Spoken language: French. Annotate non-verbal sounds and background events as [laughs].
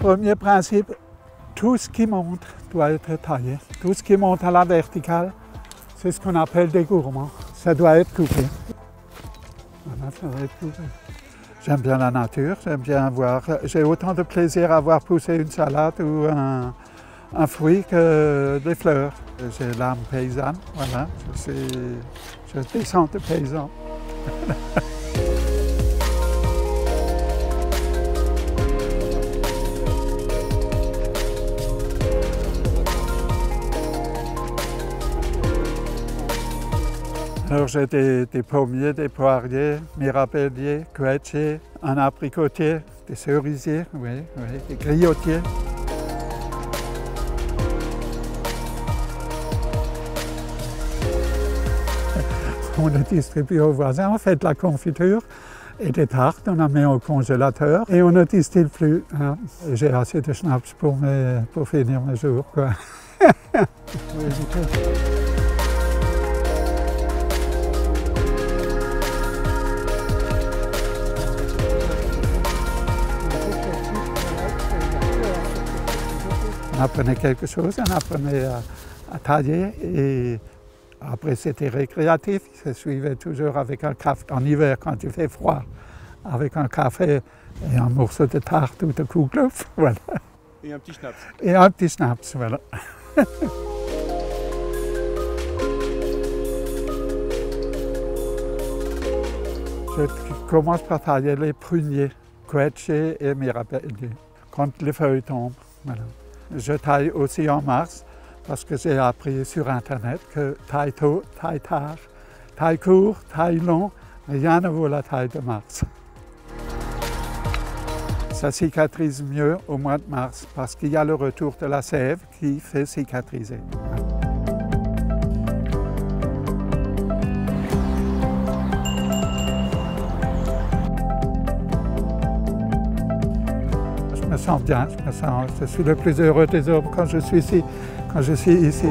Premier principe, tout ce qui monte doit être taillé. Tout ce qui monte à la verticale, c'est ce qu'on appelle des gourmands. Ça doit être coupé. Voilà, ça doit être coupé. J'aime bien la nature, j'aime bien voir. J'ai autant de plaisir à voir pousser une salade ou un, fruit que des fleurs. J'ai l'âme paysanne, voilà. Je, je descends de paysan. [laughs] Alors j'ai des, pommiers, des poiriers, mirabelliers, quetchés, un abricotier, des cerisiers, oui, oui, des griotiers. [laughs] On le distribue aux voisins, on fait de la confiture et des tartes, on en met au congélateur et on ne distille plus. Hein. J'ai assez de schnapps pour, pour finir mes jours. Quoi. [laughs] On apprenait quelque chose, on apprenait à, à tailler et après c'était récréatif, ça suivait toujours avec un café en hiver quand il fait froid, avec un café et un morceau de tarte ou de kouglouf, [laughs] voilà. Et un petit schnapps. Et un petit schnapps, voilà. [laughs] Je commence par tailler les pruniers, quetchés et mirabelliers, quand les feuilles tombent. Voilà. Je taille aussi en mars parce que j'ai appris sur Internet que taille tôt, taille tard, taille court, taille long, rien ne vaut la taille de mars. Ça cicatrise mieux au mois de mars parce qu'il y a le retour de la sève qui fait cicatriser. Je me sens bien, je, me sens, je suis le plus heureux des hommes quand je suis ici. Quand je suis ici.